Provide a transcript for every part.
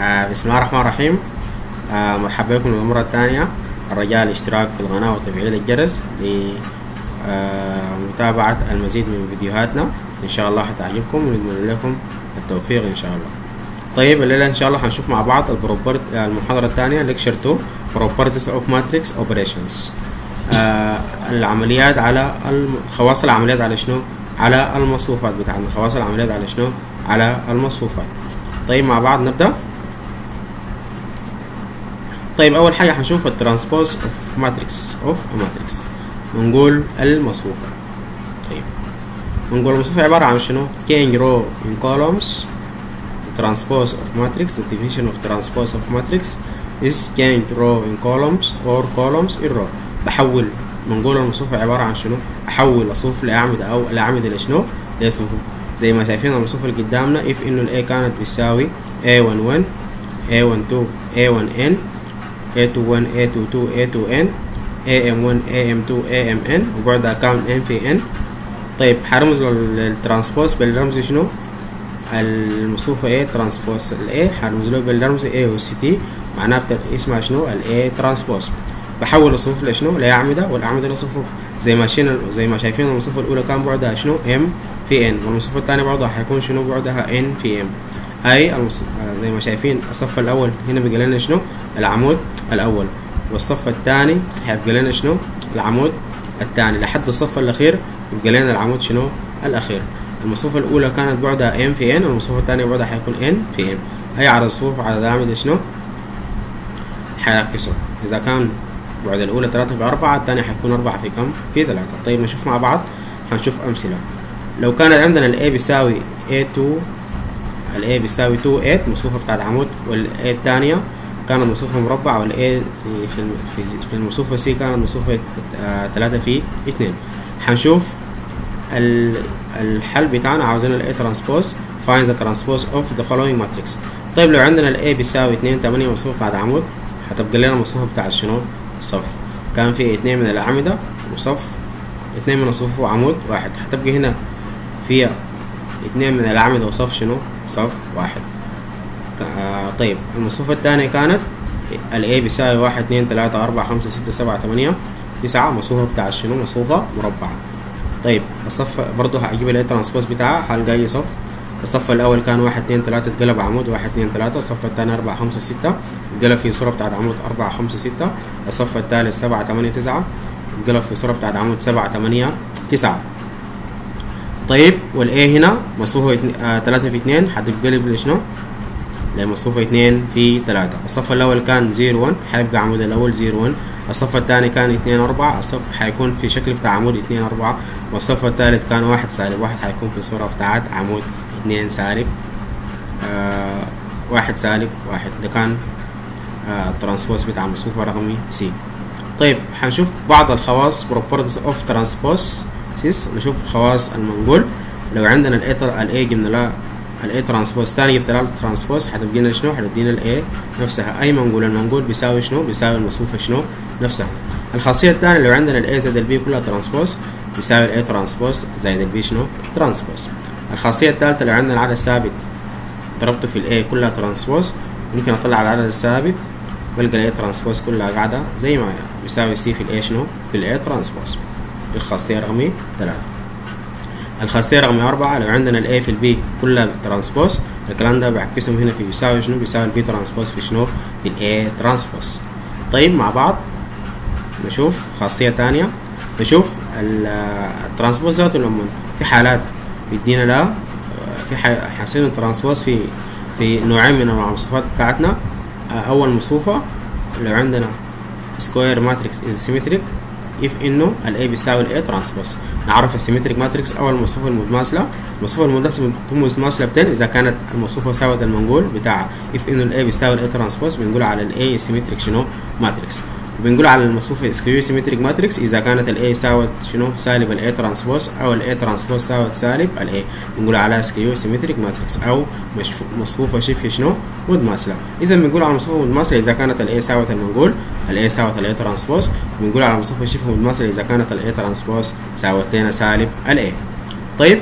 آه بسم الله الرحمن الرحيم. آه مرحبا بكم للمرة الثانية الرجاء الاشتراك في القناة وتفعيل الجرس لمتابعة المزيد من فيديوهاتنا. إن شاء الله حتعجبكم ونتمنى لكم التوفيق إن شاء الله. طيب الليلة إن شاء الله هنشوف مع بعض البروبرت المحاضرة الثانية ليكشر 2 Properties of Matrix Operations. آه العمليات على. خواص العمليات على شنو؟ على المصفوفات بتاعنا خواص العمليات على شنو؟ على المصفوفات. طيب مع بعض نبدأ. طيب أول حاجة هنشوف ال transpose of matrix of matrix بنقول المصفوفة. طيب. بنقول المصفوفة عبارة عن شنو؟ row in columns. the transpose of matrix the of transpose of matrix is change row in columns or columns in row. بحول. بنقول المصفوفة عبارة عن شنو؟ أحول الصفوف لأعمدة أو الأعمدة لشنو؟ لصفوف. زي ما شايفين المصفوفة اللي قدامنا if إنه ال A كانت بتساوي A11 A12 A1N A21 A22 A2N AM1 AM2 AMN وأبعادها كام N في N طيب حرمز لل transpose بالرمز شنو؟ المصفوفة A transpose ال A حرمز له بالرمز A و C T معناه اسمها شنو؟ ال A transpose بحول الصفوف لشنو؟ لأعمدة والأعمدة لصفوف زي ما شينا زي ما شايفين المصفوفة الأولى كان بعدها شنو؟ M في N والمصفوفة الثانية بعدها حيكون شنو بعدها N في M أي المص... زي ما شايفين الصف الأول هنا بيقول لنا شنو؟ العمود الأول والصف الثاني هيبقى لنا شنو؟ العمود الثاني لحد الصف الأخير يبقى لنا العمود شنو؟ الأخير المصفوفة الأولى كانت بعدها M في N والمصفوفة الثانية بعدها حيكون N في M أي عدد الصفوف عدد الأعمدة شنو؟ حيعكسوا إذا كان بعد الأولى تلاتة في أربعة الثانية حيكون أربعة في كم؟ في ثلاثة طيب نشوف مع بعض هنشوف أمثلة لو كانت عندنا ال A بيساوي A2 ال A بيساوي 2 8 مصفوفة بتاع العمود وال A الثانية كانت مصفوفة مربع وال A في المصفوفة C كانت مصفوفة تلاتة في اتنين. هنشوف الحل بتاعنا. عاوزين ال A transpose find the transpose of the following طيب لو عندنا ال A بيساوي اتنين تمانية مصفوفة بتاع العمود هتبقى لنا مصفوفة بتاع شنو؟ صف. كان في اتنين من الأعمدة وصف اتنين من الصفوف وعمود واحد. هتبقى هنا فيها اتنين من الأعمدة وصف شنو؟ صف واحد. آه طيب المصفوفة الثانية كانت ال A بيساوي واحد اتنين تلاتة أربعة خمسة ستة سبعة تمانية تسعة. مصفوفة بتاع شنو؟ مصفوفة مربعة. طيب الصف برضه هجيب ال transpose بتاعها. هلقى أي صف؟ الصف الأول كان واحد اتنين تلاتة اتقلب عمود. واحد اتنين تلاتة الصف الثاني أربعة خمسة ستة. اتقلب في صورة بتاعت عمود أربعة خمسة ستة. الصف الثالث سبعة تمانية تسعة. اتقلب في صورة بتاعت عمود سبعة تمانية تسعة. طيب وال A هنا مصفوفة آه تلاتة في اتنين هتتقلب لشنو؟ لمصفوفة اتنين في تلاتة الصف الأول كان zero one هيبقى عمود الأول zero one الصف الثاني كان اتنين أربعة الصف هيكون في شكل بتاع عمود اتنين أربعة. والصف الثالث كان واحد سالب واحد هيكون في صورة بتاعت عمود اتنين سالب. آه واحد سالب واحد. ده كان آه ال transpose بتاع المصفوفة رقمي C طيب هنشوف بعض الخواص properties of transpose نشوف خواص المنقول. لو عندنا ال A ال A جبنا لها فال A transpose ثاني جبت لها transpose هتبقى لنا شنو؟ هتدينا ال A نفسها. اي منقول المنقول بيساوي شنو؟ بيساوي المصفوفه شنو؟ نفسها. الخاصية الثانية لو عندنا ال A زائد ال B كلها transpose بيساوي ال A transpose زائد ال B شنو؟ transpose الخاصية الثالثه لو عندنا العدد ثابت ضربته في ال A كلها transpose ممكن أطلع العدد الثابت بلقى ال A transpose كلها قاعدة زي ما هي. بيساوي C في ال A شنو؟ في ال A transpose الخاصية رقم 3 الخاصية رقم أربعة لو عندنا الـ A في الـ B كلها transpose الكلام ده بعكسهم هنا في بيساوي شنو؟ بيساوي الـ B transpose في شنو؟ في الـ A transpose طيب مع بعض نشوف خاصية تانية. نشوف الـ ال transpose ذاته لما في حالات بيدينا لها في حاصلين transpose في في نوعين من المصفوفات بتاعتنا. أول مصفوفة لو عندنا square matrix is symmetric if إنه ال A بيساوي ال A transpose نعرف ال symmetric matrix أو المصفوفة المتماثلة المصفوفة المتماثلة بتين إذا كانت المصفوفة ساوت المنقول بتاعها if إنه ال A بيساوي ال A transpose بنقول على ال A symmetric شنو؟ matrix بنقول على المصفوفة skew symmetric matrix إذا كانت ال A ساوت شنو؟ سالب ال A transpose أو ال A transpose ساوت سالب ال A. بنقول عليها skew symmetric matrix أو مصفوفة شبه شنو؟ متماثلة. إذا بنقول على المصفوفة المتماثلة إذا كانت ال A ساوت المنقول ال A ساوت A transpose بنقول على المصفوفة شبه متماثلة إذا كانت ال A transpose ساوت لنا سالب ال A. طيب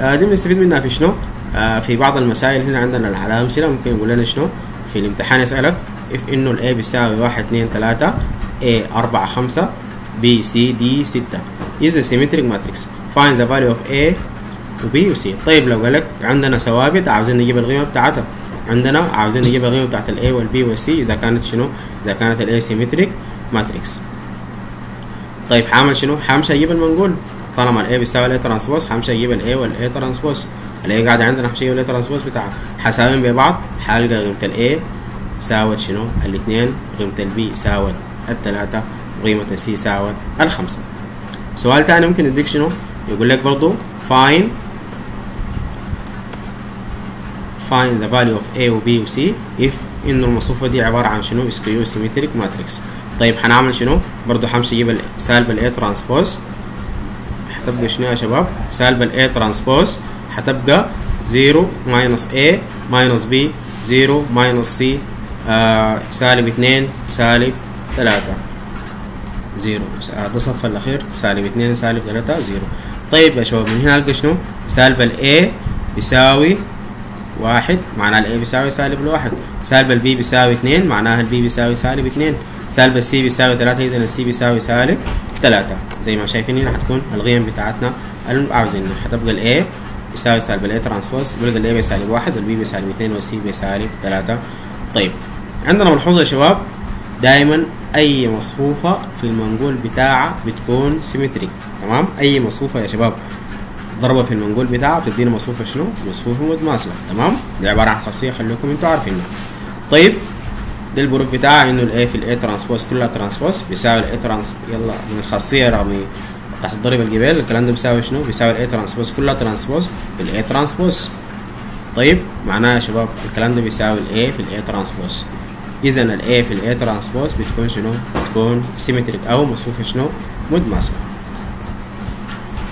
آه دي بنستفيد منها في شنو؟ آه في بعض المسائل هنا عندنا على أمثلة ممكن يقول لنا شنو؟ في الامتحان يسألك if إنه ال A بيساوي واحد اتنين تلاتة A أربعة خمسة B C D ستة. Is a symmetric matrix. Find the value of A و B و C. طيب لو قالك عندنا ثوابت عاوزين نجيب القيمة بتاعتها. عندنا. عاوزين نجيب القيمة بتاعت ال A وال B وال C. إذا كانت شنو؟ إذا كانت ال A symmetric matrix. طيب حامل شنو؟ حامش أجيب المنقول. طالما ال A بيساوي transpose أجيب ال A وال A transpose ال A قاعدة عندنا حامش أجيب ال A transpose بتاعها حساويين ببعض حالقى قيمة ال A ساوت شنو؟ الاثنين. قيمة ال B ساوت الثلاثة. وقيمة ال C ساوت الخمسة. سؤال تاني ممكن يديك شنو؟ يقول لك برضو find find the value of A و B و C if إنه المصفوفة دي عبارة عن شنو؟ skew symmetric matrix. طيب هنعمل شنو؟ برضو همشي أجيب ال- سالب ال A transpose هتبقى شنو يا شباب؟ سالب ال A transpose هتبقى 0 minus A minus B 0 minus C آه سالب 2 سالب 3 0 ده الصف الأخير. سالب 2 سالب 3 0 طيب يا شباب من هنا ألقى شنو؟ سالب ال A بيساوي واحد معناها ال A بيساوي سالب الواحد سالب ال B بيساوي اتنين معناها ال B بيساوي سالب اتنين سالب ال C بيساوي تلاتة إذا ال C بيساوي سالب تلاتة زي ما شايفين هنا هتكون القيم بتاعتنا عاوزينها هتبقى ال A بيساوي سالب ال A ترانسبوز بيلقى ال A بيسالب واحد وال B بيسالب اتنين وال C بيسالب تلاتة طيب عندنا ملحوظة يا شباب. دايما أي مصفوفة في المنقول بتاعها بتكون سيمتريك تمام؟ أي مصفوفة يا شباب. ضربة في المنقول بتاعها بتدينا مصفوفة شنو؟ مصفوفة متماثلة تمام؟ دي عبارة عن خاصية خليكم أنتوا عارفينها. طيب ده البروف بتاعها انه الاي في الاي ترانسبوز كلها ترانسبوز بيساوي الاي ترانس يلا من الخاصية رغم تحت الضرب الجبال الكلام ده بيساوي شنو؟ بيساوي الاي ترانسبوز كلها ترانسبوز في ال A transpose. طيب معناها يا شباب الكلام ده بيساوي ال A في ال A transpose. اذا ال A في ال A transpose بتكون شنو؟ بتكون symmetric أو مصفوفة شنو؟ متماثلة.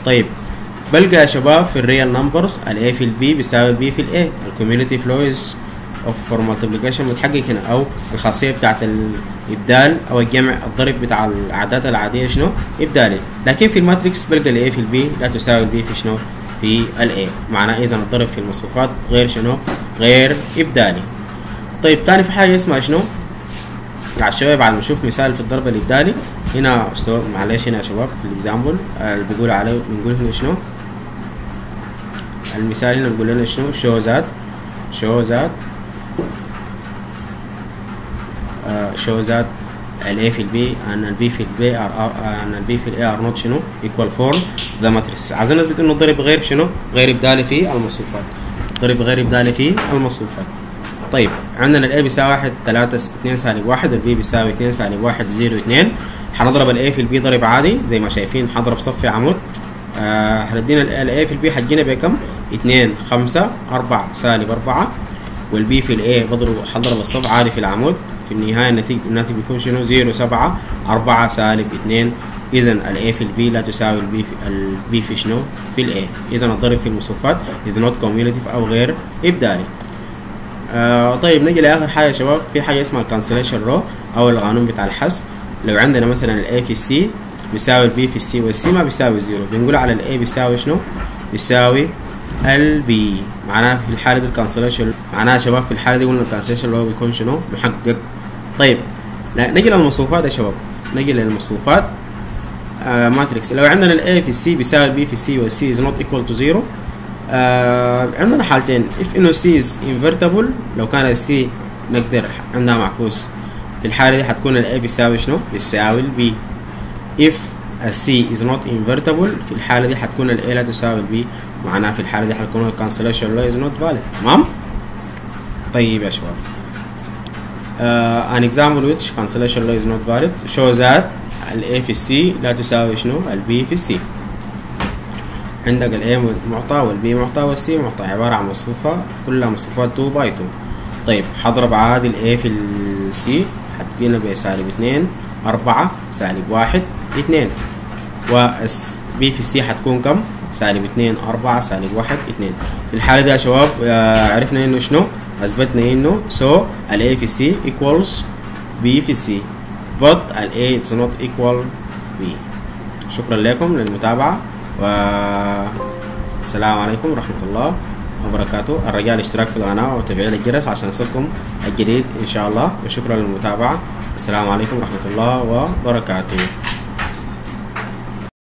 طيب بلقى يا شباب في ال real numbers ال A في ال B بيساوي ال B في ال A. ال commutative law of multiplication متحقق هنا أو الخاصية بتاعت الإبدال أو الجمع الضرب بتاع الأعداد العادية شنو؟ إبدالي. لكن في ال matrix بلقى ال A في ال B لا تساوي ال B في شنو؟ في ال A. معناه إذا الضرب في المصفوفات غير شنو؟ غير إبدالي. طيب تاني في حاجة اسمها شنو؟ بعد شوية بعد ما نشوف مثال في الضرب الإبدالي. هنا معلش هنا يا شباب في ال example اللي بيقول عليه بنقول هنا شنو؟ المثال هنا بيقول لنا شنو؟ show that show that uh, show that ال A في ال B and ال B في ال B are and ال B في ال A are not شنو؟ equal form the matrix. عايزين نثبت إنه الضرب غير شنو؟ غير إبدالي في المصفوفات ضرب غير إبدالي في المصفوفات طيب عندنا ال A بيساوي واحد تلاتة س- اتنين سالب واحد وال B بيساوي اتنين سالب واحد زيرو اتنين هنضرب ال A في ال B ضرب عادي زي ما شايفين هنضرب صف عمود. آه هندينا ال A في ال B بكم؟ اتنين خمسة أربعة سالب أربعة وال B في ال A بضرب هضرب الصف عادي في العمود. في النهاية النتيجة الناتج بيكون شنو؟ زيرو سبعة أربعة سالب اتنين إذا ال A في ال B لا تساوي ال B في ال B في شنو؟ في ال A. إذا الضرب في المصفوفات is not commutative أو غير إبدالي آه طيب نجي لآخر حاجة يا شباب. في حاجة اسمها ال cancellation law أو القانون بتاع الحذف لو عندنا مثلا ال A في السي بيساوي البي في السي والسي ما بيساوي زيرو. بنقول على الاي بيساوي شنو؟ بيساوي ال B معناها في الحالة دي ال cancellation معناها يا شباب في الحالة دي قلنا ال cancellation law بيكون شنو؟ محقق. طيب نجي للمصفوفات يا شباب. نجي للمصفوفات آه matrix لو عندنا الاي في السي بيساوي البي في السي والسي از نوت ايكوال تو زيرو آه عندنا حالتين. If إنه C is invertible لو كان ال C نقدر عندها معكوس. في الحالة دي حتكون ال A بيساوي شنو؟ بيساوي ال B. If ال C is not invertible في الحالة دي حتكون ال A لا تساوي ال B. معناها في الحالة دي حتكون ال cancellation law is not valid. تمام؟ طيب يا شباب. uh, an example which cancellation is not valid shows that ال A في C لا تساوي شنو؟ ال B في C. عندك ال A معطى وال B معطى وال C معطى عبارة عن مصفوفة كلها مصفوفات 2 باي 2 طيب هضرب عادي ال A في ال C. هتجينا بسالب 2 4 سالب 1 2 وال B في C هتكون كم؟ سالب 2 4 سالب 1 2 في الحالة دي يا شباب آه، عرفنا إنه شنو؟ أثبتنا إنه so ال A في C equals B في C. But ال A is not equal B. شكرا لكم للمتابعة والسلام عليكم ورحمة الله وبركاته. الرجاء الاشتراك في القناة وتفعيل الجرس عشان يصلكم الجديد إن شاء الله وشكرا للمتابعة. السلام عليكم ورحمة الله وبركاته.